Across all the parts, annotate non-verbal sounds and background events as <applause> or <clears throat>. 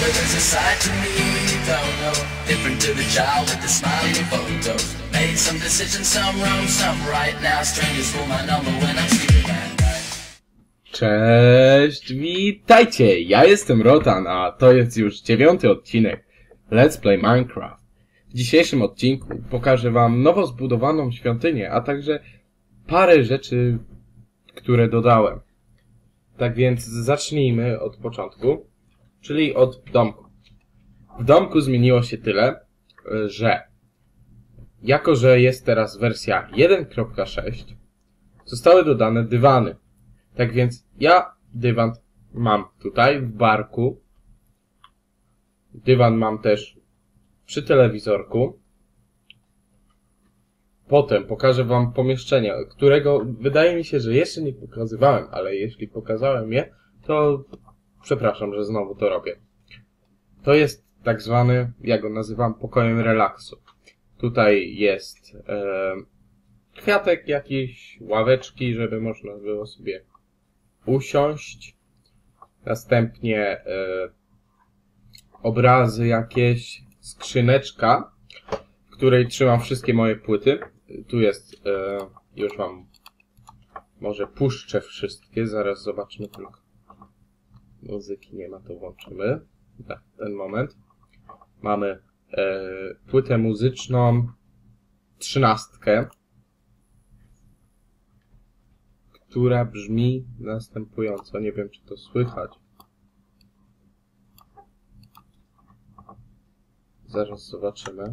mother is a sight to me don't know. Different to the child with the smiling photos. Made some decisions, some wrong, some right. Now strangers my number when I'm sleeping. Cześć, witajcie! Ja jestem Rotan, a to jest już dziewiąty odcinek Let's Play Minecraft. W dzisiejszym odcinku pokażę wam nowo zbudowaną świątynię, a także parę rzeczy, które dodałem. Tak więc zacznijmy od początku, czyli od domku. W domku zmieniło się tyle, że jako, że jest teraz wersja 1.6, zostały dodane dywany. Tak więc ja dywan mam tutaj w barku. Dywan mam też przy telewizorku. Potem pokażę wam pomieszczenie, którego wydaje mi się, że jeszcze nie pokazywałem, ale jeśli pokazałem je, to przepraszam, że znowu to robię. To jest tak zwany, ja go nazywam pokojem relaksu. Tutaj jest e, kwiatek jakiś, ławeczki, żeby można było sobie usiąść. Następnie e, obrazy jakieś, skrzyneczka, w której trzymam wszystkie moje płyty. Tu jest, e, już wam może puszczę wszystkie, zaraz zobaczmy tylko. Muzyki nie ma, to włączymy. Tak, ten moment. Mamy e, płytę muzyczną, trzynastkę, która brzmi następująco. Nie wiem, czy to słychać. Zaraz zobaczymy.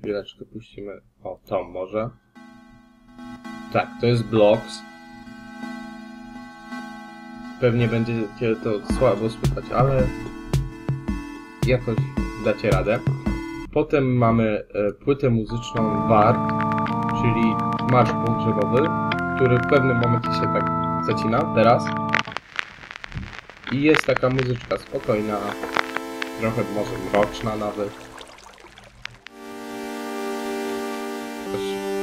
Chwileczkę puścimy. O, tą może. Tak, to jest Blocks. Pewnie będziecie to słabo słychać, ale jakoś dacie radę. Potem mamy e, płytę muzyczną Bar, czyli marsz pogrzebowy, który w pewnym momencie się tak zacina, teraz. I jest taka muzyczka spokojna, trochę może mroczna nawet. Coś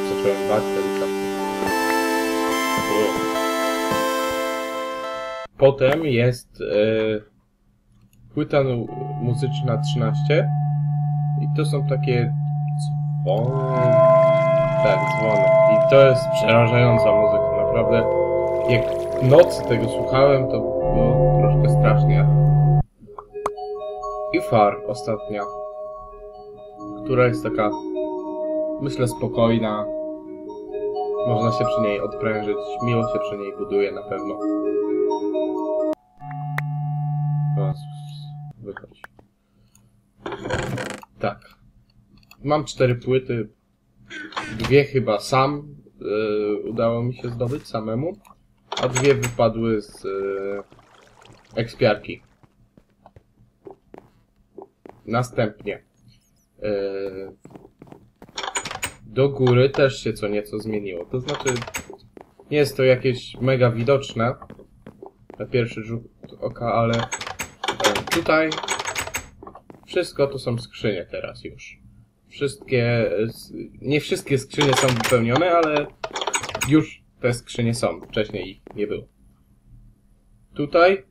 zacząłem bać delikatnie. Potem jest e, płyta muzyczna 13 i to są takie dzwony. Tak, dzwony. I to jest przerażająca muzyka, naprawdę. Jak nocy tego słuchałem, to było troszkę strasznie. I Far ostatnia, która jest taka, myślę, spokojna. Można się przy niej odprężyć, miło się przy niej buduje na pewno. Wychodź. Tak. Mam cztery płyty. Dwie chyba sam y, udało mi się zdobyć samemu, a dwie wypadły z y, ekspiarki. Następnie y, do góry też się co nieco zmieniło. To znaczy nie jest to jakieś mega widoczne na pierwszy rzut oka, ale tutaj wszystko to są skrzynie teraz już. Wszystkie, nie wszystkie skrzynie są wypełnione, ale już te skrzynie są. Wcześniej ich nie było. Tutaj,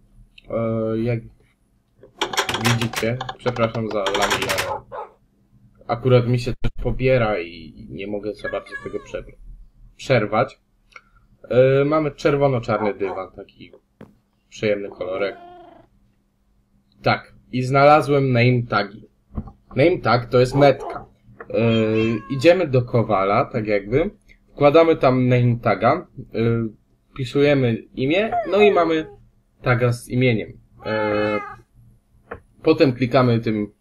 e, jak widzicie, przepraszam za lagi, ale akurat mi się też pobiera i nie mogę za bardzo tego prze- przerwać. E, mamy czerwono-czarny dywan, taki przyjemny kolorek. Tak, i znalazłem name tagi. Name tag to jest metka. Yy, idziemy do Kowala, tak jakby. Wkładamy tam name taga. Yy, pisujemy imię, no i mamy taga z imieniem. Yy, potem klikamy tym,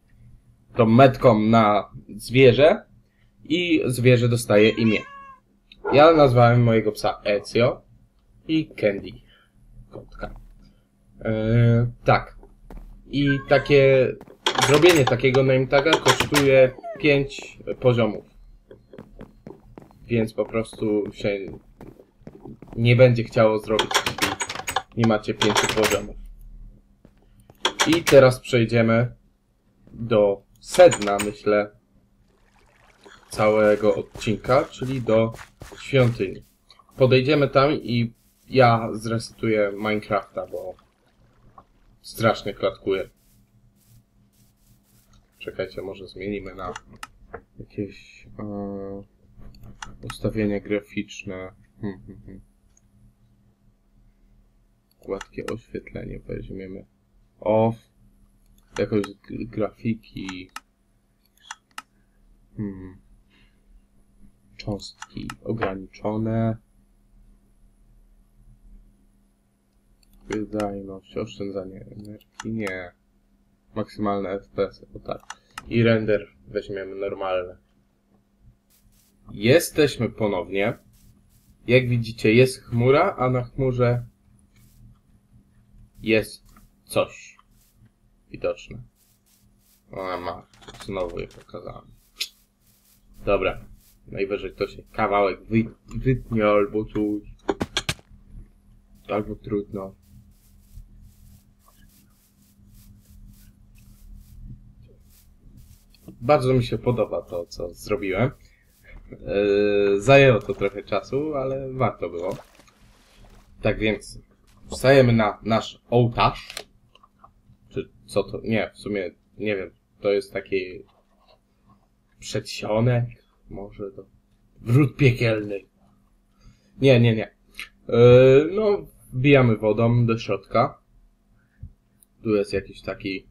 tą metką na zwierzę i zwierzę dostaje imię. Ja nazwałem mojego psa Ezio i Candy. Kotka. Yy, tak. I takie zrobienie takiego name taga kosztuje 5 poziomów. Więc po prostu się nie będzie chciało zrobić, jeśli nie macie 5 poziomów. I teraz przejdziemy do sedna, myślę, całego odcinka, czyli do świątyni. Podejdziemy tam i ja zresetuję Minecrafta, bo strasznie klatkuje. Czekajcie, może zmienimy na jakieś e, ustawienia graficzne. Hmm, hmm, hmm. Gładkie oświetlenie weźmiemy. Off. Jakoś grafiki. Hmm. Cząstki ograniczone. Wydajność, oszczędzanie energii, nie. Maksymalne FPS, o tak. I render weźmiemy normalne. Jesteśmy ponownie. Jak widzicie, jest chmura, a na chmurze jest coś widoczne. Ona ma. Znowu je pokazałem. Dobra. Najwyżej to się kawałek wy, wytnie albo coś. Albo trudno. Bardzo mi się podoba to, co zrobiłem. Yy, zajęło to trochę czasu, ale warto było. Tak więc wstajemy na nasz ołtarz. Czy co to? Nie, w sumie nie wiem. To jest taki przedsionek. Może to wrót piekielny. Nie, nie, nie. Yy, no, wbijamy wodą do środka. Tu jest jakiś taki...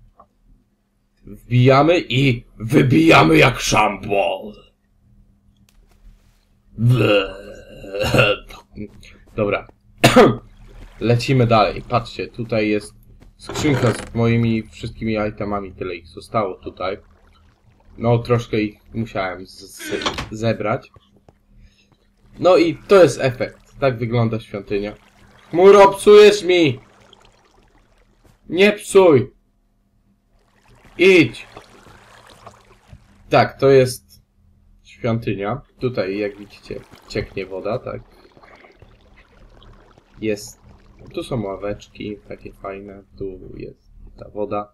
Wbijamy i wybijamy jak szampon. Dobra. <clears throat> Lecimy dalej. Patrzcie, tutaj jest skrzynka z moimi wszystkimi itemami. Tyle ich zostało tutaj. No, troszkę ich musiałem zebrać. No i to jest efekt. Tak wygląda świątynia. Chmuro, psujesz mi! Nie psuj! Idź! Tak, to jest świątynia. Tutaj, jak widzicie, cieknie woda, tak. Jest. Tu są ławeczki, takie fajne. Tu jest ta woda.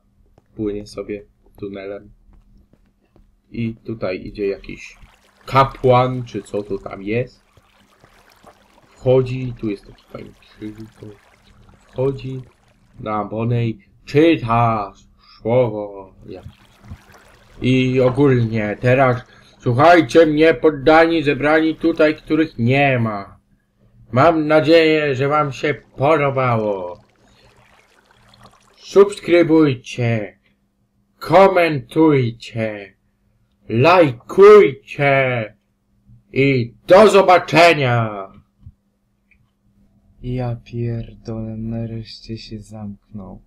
Płynie sobie tunelem. I tutaj idzie jakiś kapłan, czy co to tam jest. Wchodzi, tu jest taki fajny krzyżyk. Wchodzi na abonej, czytasz słowo. Ja. I ogólnie teraz słuchajcie mnie poddani zebrani tutaj, których nie ma. Mam nadzieję, że wam się podobało. Subskrybujcie, komentujcie, lajkujcie i do zobaczenia! Ja pierdolę, nareszcie się zamknął.